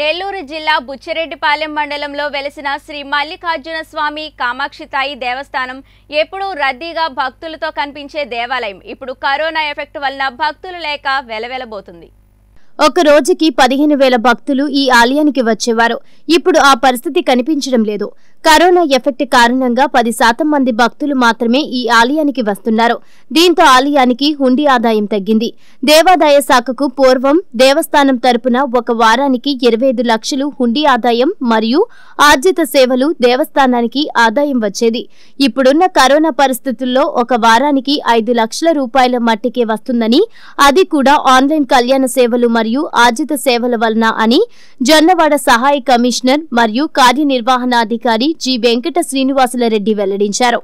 నెల్లూరు జిల్లా బుచ్చిరెడ్డిపాలెం మండలంలో వెలిసిన శ్రీ మల్లికార్జున స్వామి కామాక్షితాయి దేవస్థానం ఎప్పుడూ రద్దీగా భక్తులతో కనిపించే దేవాలయం. ఇప్పుడు కరోనా ఎఫెక్ట్ వలన భక్తులు లేక వెలవెలబోతుంది. ఒక రోజుకి పదిహేను వేల భక్తులు ఈ ఆలయానికి వచ్చేవారు. ఇప్పుడు ఆ పరిస్థితి కనిపించడం లేదు. కరోనా ఎఫెక్ట్ కారణంగా పది శాతం మంది భక్తులు మాత్రమే ఈ ఆలయానికి వస్తున్నారు. దీంతో ఆలయానికి హుండీ ఆదాయం తగ్గింది. దేవాదాయ శాఖకు పూర్వం దేవస్థానం తరపున ఒక వారానికి ఇరవై ఐదు లక్షలు హుండీ ఆదాయం మరియు ఆర్జిత సేవలు దేవస్థానానికి ఆదాయం వచ్చేది. ఇప్పుడున్న కరోనా పరిస్థితుల్లో ఒక వారానికి ఐదు లక్షల రూపాయల మట్టికే వస్తుందని అది కూడా ఆన్లైన్ కళ్యాణ సేవలు మరియు ఆర్జిత సేవల వలన అని జొన్నవాడ సహాయ కమిషనర్ మరియు కార్యనిర్వహణాధికారి జి వెంకట శ్రీనివాసులరెడ్డి వెల్లడించారు.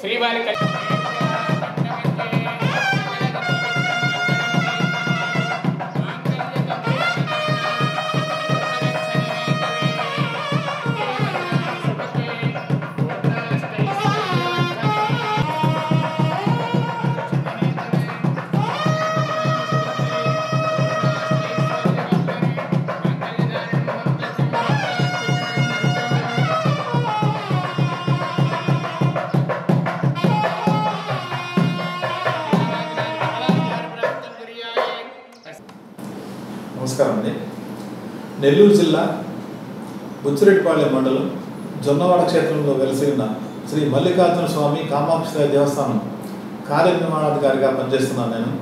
శ్రీవారి నమస్కారం అండి. నెల్లూరు జిల్లా బుచ్చిరెడ్డిపాళ్యం మండలం జొన్నవాడ క్షేత్రంలో వెలిసి ఉన్న శ్రీ మల్లికార్జున స్వామి కామాక్షి దేవస్థానం కార్యనిర్మాణాధికారిగా పనిచేస్తున్నాను నేను.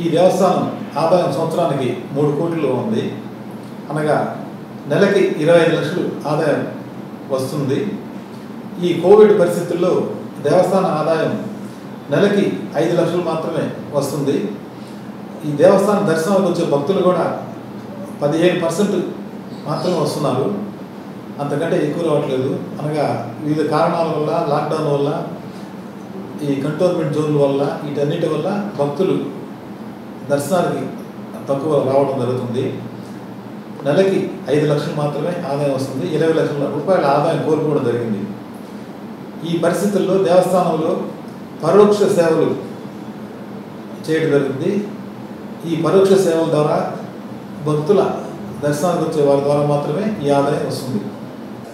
ఈ దేవస్థానం ఆదాయం సంవత్సరానికి మూడు కోట్లు ఉంది. అనగా నెలకి ఇరవై ఐదు లక్షలు ఆదాయం వస్తుంది. ఈ కోవిడ్ పరిస్థితుల్లో దేవస్థాన ఆదాయం నెలకి ఐదు లక్షలు మాత్రమే వస్తుంది. ఈ దేవస్థానం దర్శనానికి వచ్చే భక్తులు కూడా పదిహేను పర్సెంట్ మాత్రమే వస్తున్నారు. అంతకంటే ఎక్కువ రావట్లేదు. అనగా వివిధ కారణాల వల్ల లాక్డౌన్ వల్ల ఈ కంటోన్మెంట్ జోన్ల వల్ల వీటన్నిటి వల్ల భక్తులు దర్శనానికి తక్కువ రావడం జరుగుతుంది. నెలకి ఐదు లక్షలు మాత్రమే ఆదాయం వస్తుంది. ఇరవై లక్షల రూపాయల ఆదాయం కోల్పోవడం జరిగింది. ఈ పరిస్థితుల్లో దేవస్థానంలో పరోక్ష సేవలు చేయడం జరిగింది ఈ పరోక్ష సేవల ద్వారా భక్తుల దర్శనానికి వచ్చే వారి ద్వారా మాత్రమే ఈ ఆదాయం వస్తుంది.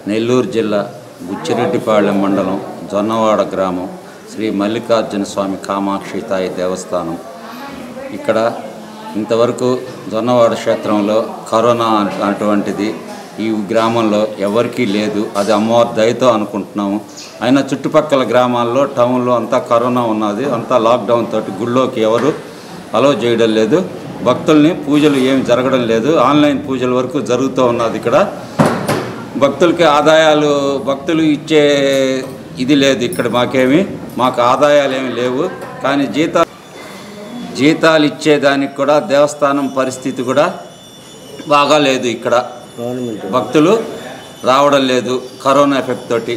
నెల్లూరు జిల్లా గుచ్చిరెడ్డిపాళెం మండలం జొన్నవాడ గ్రామం శ్రీ మల్లికార్జున స్వామి కామాక్షి తాయి దేవస్థానం. ఇక్కడ ఇంతవరకు జొన్నవాడ క్షేత్రంలో కరోనా అటువంటిది ఈ గ్రామంలో ఎవరికీ లేదు. అది అమ్మవారి దయతో అనుకుంటున్నాము. అయినా చుట్టుపక్కల గ్రామాల్లో టౌన్లో అంతా కరోనా ఉన్నది. అంతా లాక్డౌన్ తోటి గుళ్ళోకి ఎవరు అలో చేయడం లేదు. భక్తుల్ని పూజలు ఏమి జరగడం లేదు. ఆన్లైన్ పూజల వరకు జరుగుతూ ఉన్నది ఇక్కడ. భక్తులకి ఆదాయాలు భక్తులు ఇచ్చే ఇది లేదు ఇక్కడ మాకేమి. మాకు ఆదాయాలు ఏమి లేవు. కానీ జీతా జీతాలు ఇచ్చేదానికి కూడా దేవస్థానం పరిస్థితి కూడా బాగా లేదు ఇక్కడ భక్తులు రావడం లేదు కరోనా ఎఫెక్ట్ తోటి.